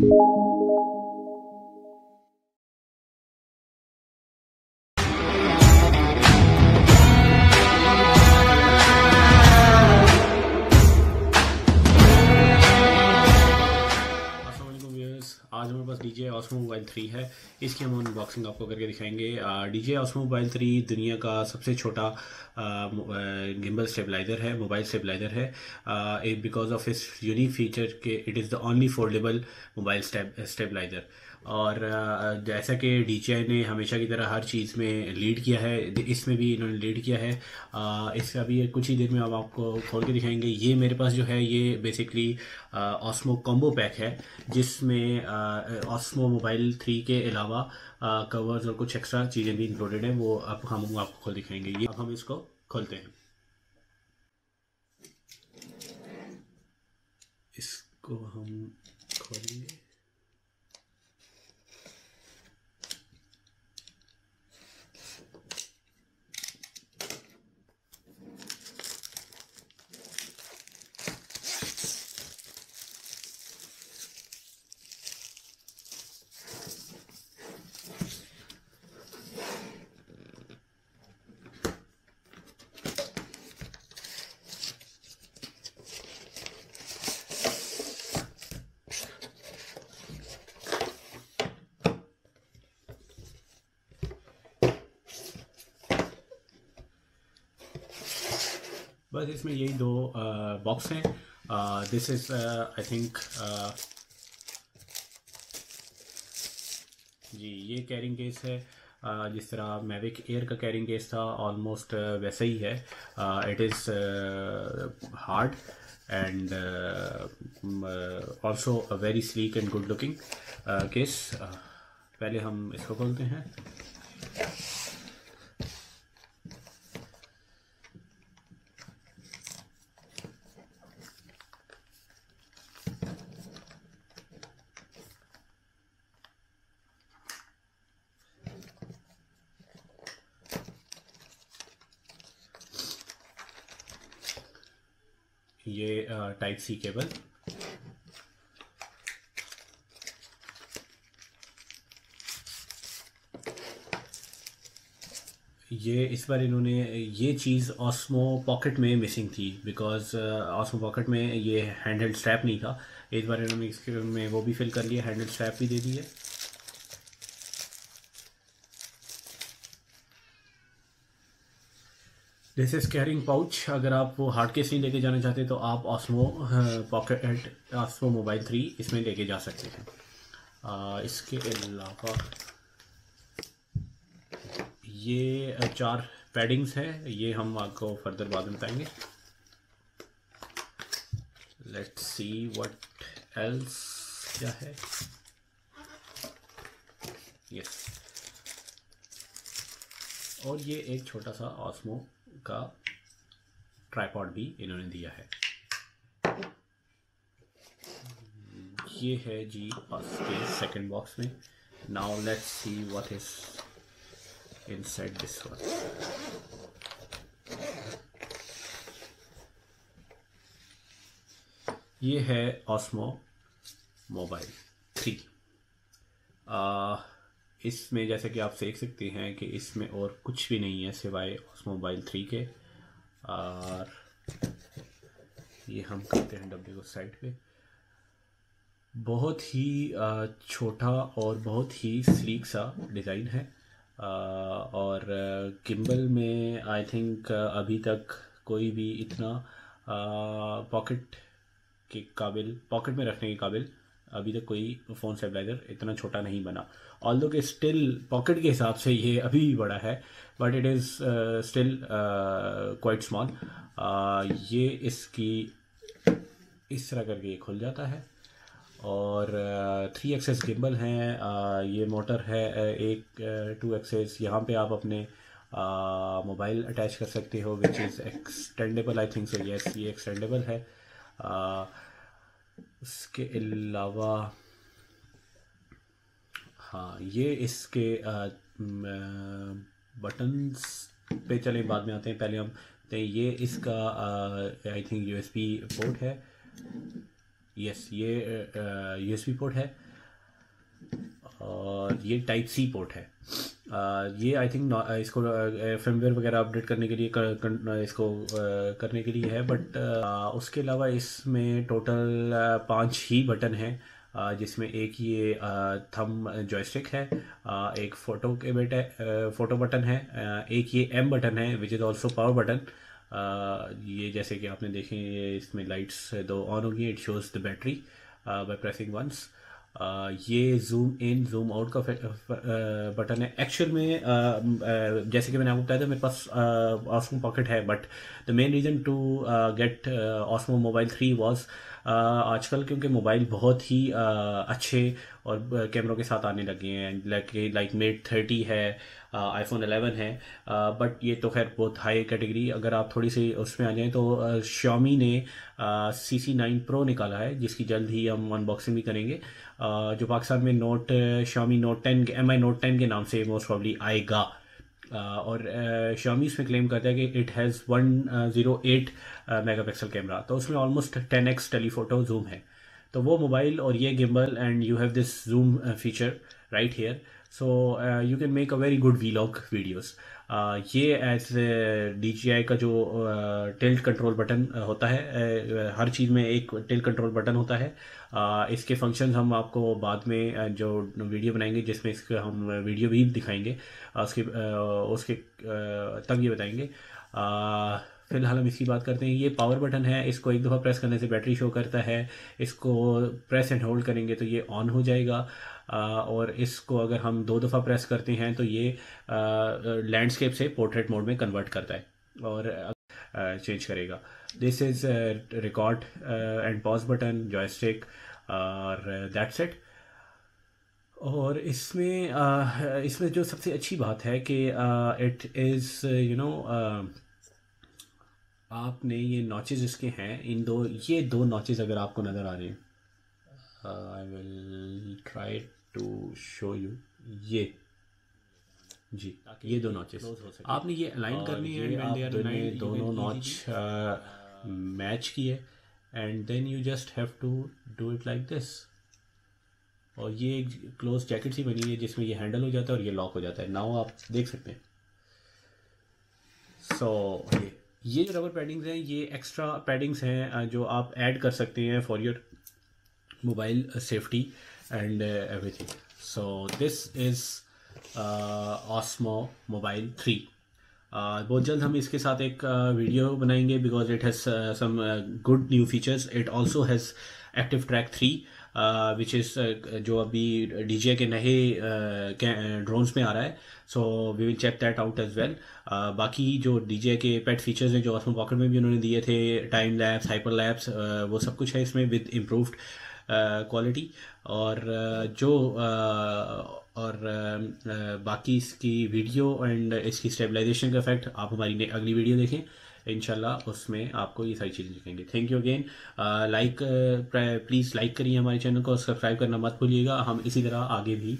you आज हमारे पास D J Osmo mobile three है। इसकी हम अनबॉक्सिंग आपको करके दिखाएँगे। D J Osmo mobile three दुनिया का सबसे छोटा गिम्बल स्टेबलाइजर है मोबाइल स्टेबलाइजर है। बिकॉज़ ऑफ़ इस यूनिक फीचर के it is the only foldable mobile stabiliser और जैसा कि डी ने हमेशा की तरह हर चीज़ में लीड किया है, इसमें भी इन्होंने लीड किया है। इसका भी कुछ ही देर में हम आपको खोल के दिखाएँगे। ये मेरे पास जो है, ये बेसिकली ऑस्मो कॉम्बो पैक है, जिसमें ऑस्मो मोबाइल थ्री के अलावा कवर्स और कुछ एक्स्ट्रा चीज़ें भी इंक्लूडेड हैं। वो अब हम आपको खोल दिखाएँगे। ये अब हम इसको खोलते हैं। इसको हम खोलेंगे बस इसमें यही दो बॉक्स हैं। दिस इज़ आई थिंक जी, ये कैरिंग केस है। जिस तरह मैविक एयर का कैरिंग केस था ऑलमोस्ट वैसा ही है। It is hard and also a very sleek and good looking case पहले हम इसको खोलते हैं। ये टाइप सी केबल ये, इस बार इन्होंने, ये चीज़ ऑस्मो पॉकेट में मिसिंग थी बिकॉज़ ऑस्मो पॉकेट में ये हैंड हेल्ड स्ट्रैप नहीं था। इस बार इन्होंने इसके, में वो भी फिल कर लिया हैंड हेल्ड स्ट्रैप भी दे दी है। दिस इज़ कैरिंग पाउच अगर आप वो हार्ड केस नहीं लेके जाना चाहते तो आप Osmo Pocket Osmo Mobile three इसमें लेके जा सकते हैं। आ, इसके अलावा ये चार पैडिंग्स हैं। ये हम आपको फर्दर बाद में बताएँगे। लेट्स सी व्हाट एल्स क्या है। यस और ये एक छोटा सा ऑस्मो का ट्राईपॉड भी इन्होंने दिया है। ये है जी के सेकंड बॉक्स में। Now let's see what is inside this one ये है ऑस्मो मोबाइल थ्री इसमें जैसे कि आप देख सकते हैं कि इसमें और कुछ भी नहीं है सिवाय उस मोबाइल थ्री के। और ये हम करते हैं डब्ल्यू को साइड पे। बहुत ही छोटा और बहुत ही स्लीक सा डिज़ाइन है। और किम्बल में आई थिंक अभी तक कोई भी इतना पॉकेट के काबिल पॉकेट में रखने के काबिल अभी तक कोई फ़ोन स्टेबलाइज़र इतना छोटा नहीं बना। ऑल दो के स्टिल पॉकेट के हिसाब से ये अभी भी बड़ा है but it is still quite small ये इसकी इस तरह करके ये खुल जाता है। और थ्री एक्सेस गिम्बल हैं uh, ये मोटर है uh, एक टू एक्सेस यहाँ पे आप अपने मोबाइल uh, अटैच कर सकते हो which is extendable I think so yes ये एक्सटेंडेबल है। Uh, उसके अलावा हाँ ये इसके बटन्स पे चले बाद में आते हैं पहले हम तो ये इसका आई थिंक यूएसबी पोर्ट है। यस ये यू यूएसबी पोर्ट है। और ये टाइप सी पोर्ट है। uh, ये आई थिंक इसको फर्मवेयर वगैरह अपडेट करने के लिए कर, कर, इसको uh, करने के लिए है बट uh, उसके अलावा इसमें टोटल पाँच ही बटन हैं। जिसमें एक ये थम जॉयस्टिक है एक फ़ोटो के बेटे फ़ोटो बटन है एक ये एम बटन है which is also power button ये जैसे कि आपने देखें, इसमें लाइट्स दो ऑन होगी it shows the battery by pressing once ये जूम इन जूम आउट का बटन है। एक्चुअल में जैसे कि मैंने आपको बताया था, मेरे पास ऑस्मो पॉकेट है but the main reason to get Osmo Mobile three was आजकल क्योंकि मोबाइल बहुत ही अच्छे और कैमरों के साथ आने लगे हैं। लाइक लाइक मेट थर्टी है आईफोन एलेवन है। बट ये तो खैर बहुत हाई कैटेगरी अगर आप थोड़ी सी उसमें आ जाएँ तो शॉमी ने सी सी नाइन प्रो निकाला है, जिसकी जल्द ही हम अनबॉक्सिंग भी करेंगे। जो पाकिस्तान में note Xiaomi note ten M I note ten के नाम से मोस्ट प्रॉब्ली आएगा। और शॉमी इसमें क्लेम करता है कि it has one zero eight megapixel camera तो उसमें almost ten X telephoto zoom है। तो वो मोबाइल और ये gimbal and you have this zoom feature right here so you can make a very good vlog videos ये as D ji I का जो टेल्ट कंट्रोल बटन होता है uh, हर चीज़ में एक टेल्ट कंट्रोल बटन होता है। Uh, इसके फ़ंक्शंस हम आपको बाद में uh, जो वीडियो बनाएँगे जिसमें इसका हम वीडियो भी दिखाएँगे उसके उसके तब ये बताएँगे। फ़िलहाल हम इसकी बात करते हैं। ये पावर बटन है, इसको एक दफ़ा प्रेस करने से बैटरी शो करता है। इसको प्रेस एंड होल्ड करेंगे तो ये ऑन हो जाएगा। और इसको अगर हम दो दफ़ा प्रेस करते हैं तो ये लैंडस्केप से पोर्ट्रेट मोड में कन्वर्ट करता है और चेंज करेगा। This is record and pause button joystick और दैट्स इट और इसमें इसमें जो सबसे अच्छी बात है कि इट इज़ यू नो आपने ये नॉचेज इसके हैं इन दो ये दो नॉचेज अगर आपको नज़र आ रहे हैं I will try to show you ये। जी ये दो नॉचेस आपने ये अलाइन करनी है एंड दोनों नॉच मैच किए and then you just have to do it like this और ये एक क्लोज जैकेट सी बनी है जिसमें ये हैंडल हो जाता है और ये लॉक हो जाता है। नाउ आप देख सकते हैं। सो so, ये। ये जो रबर पैडिंग्स हैं, ये एक्स्ट्रा पैडिंग्स हैं जो आप ऐड कर सकते हैं for your mobile safety and everything so this is Osmo Mobile three बहुत जल्द हम इसके साथ एक वीडियो बनाएँगे because it has some good new features it also has active track three which is जो अभी डी के नए ड्रोन्स uh, में आ रहा है so we will check that out as well बाकी जो डी के पेट फीचर्स हैं जो ऑसमो पॉकेट में भी उन्होंने दिए थे टाइम लैब्स हाइपर लैब्स वो सब कुछ है इसमें विद इम्प्रूव्ड क्वालिटी और uh, जो uh, और बाकी इसकी वीडियो एंड इसकी स्टेबलाइजेशन का इफ़ेक्ट आप हमारी अगली वीडियो देखें। इनशाला उसमें आपको ये सारी चीज़ें दिखेंगे। Thank you again like please like करिए हमारे चैनल को सब्सक्राइब करना मत भूलिएगा। हम इसी तरह आगे भी